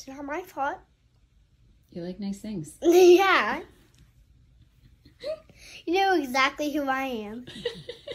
It's not my fault. You like nice things. yeah. You know exactly who I am.